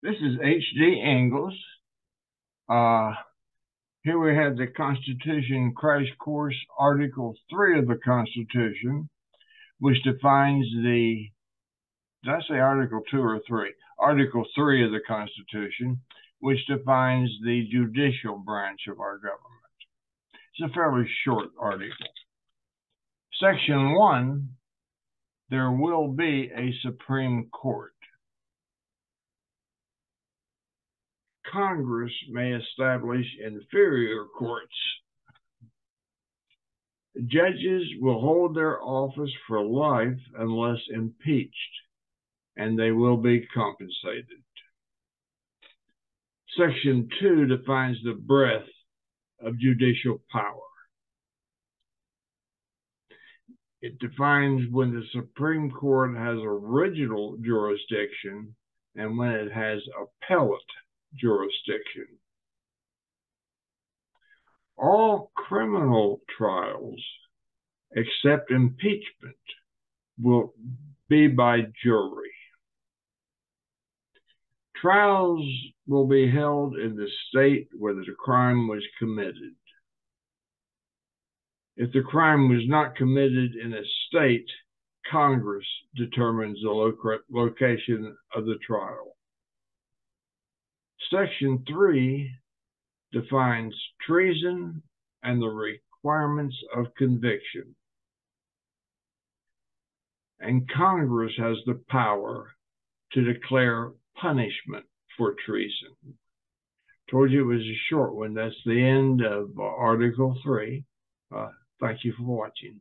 This is H.D. Ingles. Uh, here we have the Constitution Crash Course, Article 3 of the Constitution, which defines the, did I say Article 2 or 3? Article 3 of the Constitution, which defines the judicial branch of our government. It's a fairly short article. Section 1 there will be a Supreme Court. Congress may establish inferior courts. Judges will hold their office for life unless impeached, and they will be compensated. Section 2 defines the breadth of judicial power. It defines when the Supreme Court has original jurisdiction and when it has appellate jurisdiction. All criminal trials, except impeachment, will be by jury. Trials will be held in the state where the crime was committed. If the crime was not committed in a state, Congress determines the location of the trial. Section 3 defines treason and the requirements of conviction. And Congress has the power to declare punishment for treason. Told you it was a short one. That's the end of Article 3. Uh, Thank you for watching.